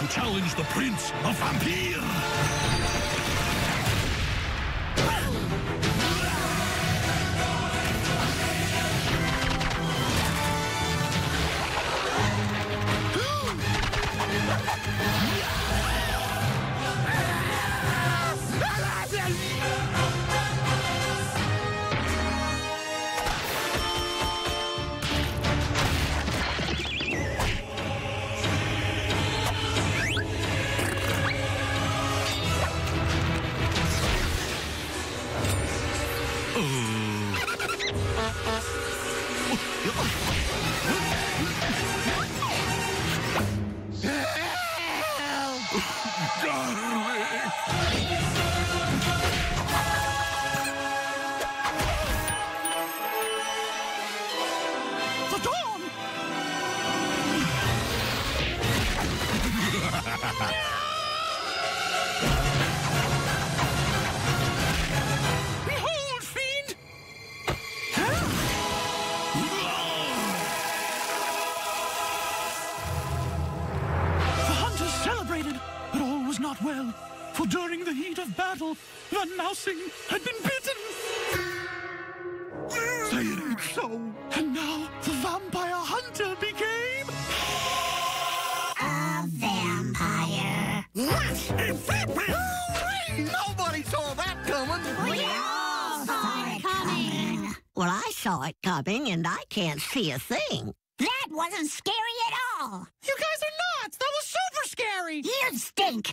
to challenge the Prince of Vampire. Dawn! Not well. For during the heat of battle, Van Mousing had been bitten. Say it ain't so. And now the vampire hunter became. A vampire. What? A vampire? Nobody saw that coming. We all saw it coming. Well, I saw it coming, and I can't see a thing. That wasn't scary at all. You guys are nuts. That was super scary. You stink.